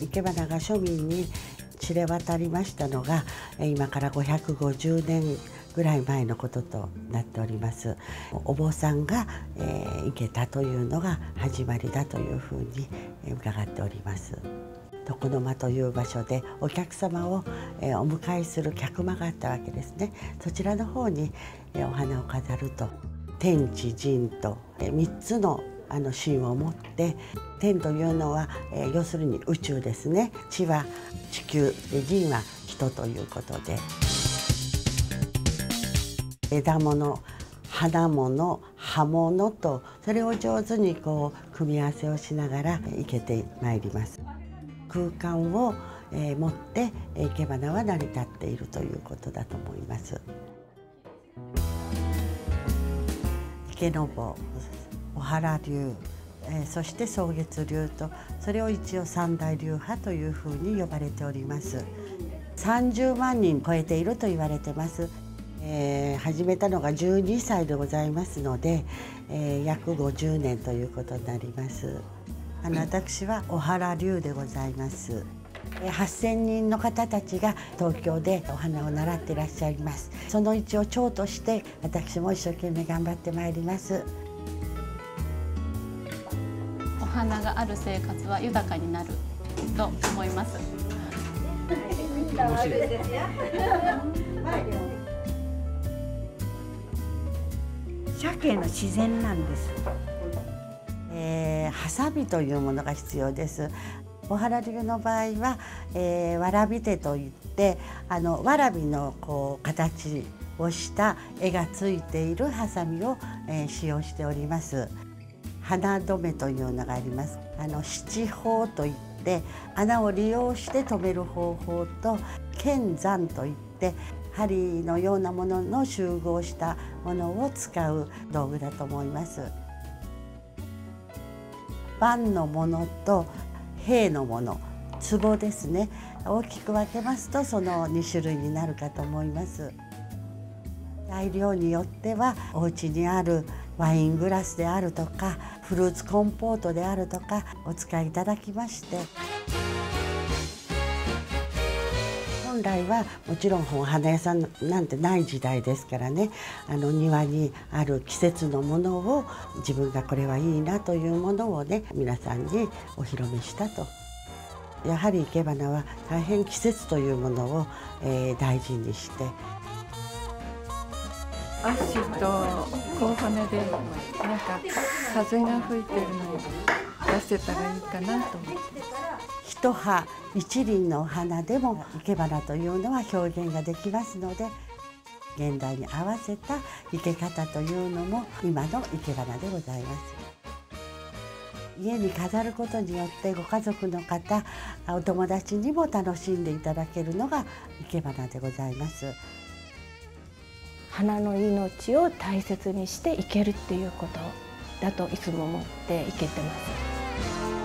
生け花が庶民に知れ渡りましたのが今から550年ぐらい前のこととなっております。お坊さんが、えー、生けたというのが始まりだというふうに伺っております。床の間という場所でお客様を、えー、お迎えする客間があったわけですね。そちらの方に、えー、お花を飾ると天地人と、えー、3つのあの芯を持って天というのは、えー、要するに宇宙ですね。地は地球で人は人ということで。枝物花物葉物とそれを上手にこう組み合わせをしながら生けてまいります。空間を、えー、持って生け花は成り立っているということだと思います。池坊原流、えー、そして草月流とそれを一応三大流派というふうに呼ばれております。30万人超えていると言われてます。えー、始めたのが12歳でございますので、えー、約50年ということになります。あの私は小原流でございます。8000人の方たちが東京でお花を習っていらっしゃいます。その一応長として私も一生懸命頑張ってまいります。花がある生活は豊かになると思います鮭の自然なんです。えー、ハサミというものが必要です。小原流の場合は、えー、わらび手といってあのわらびのこう形をした絵がついているハサミを、えー、使用しております。花留めというのがあります。あの七法といって穴を利用して留める方法と剣山といって針のようなものの集合したものを使う道具だと思います。万のものと兵のもの壺ですね大きく分けますとその2種類になるかと思います材料によってはお家にあるワイングラスであるとかフルーツコンポートであるとかお使いいただきまして本来はもちろんお花屋さんなんてない時代ですからねあの庭にある季節のものを自分がこれはいいなというものをね皆さんにお披露目したと。やはり生け花は大変季節というものを、えー、大事にしてアッシュとコウハネでなんか風が吹いてるのを出せたらいいかなと思って。一葉一輪のお花でも生け花というのは表現ができますので現代に合わせた生け方というのも今の生け花でございます。家に飾ることによってご家族の方お友達にも楽しんでいただけるのが生け花でございます花の命を大切にしていけるっていうことだといつも思っていけてます。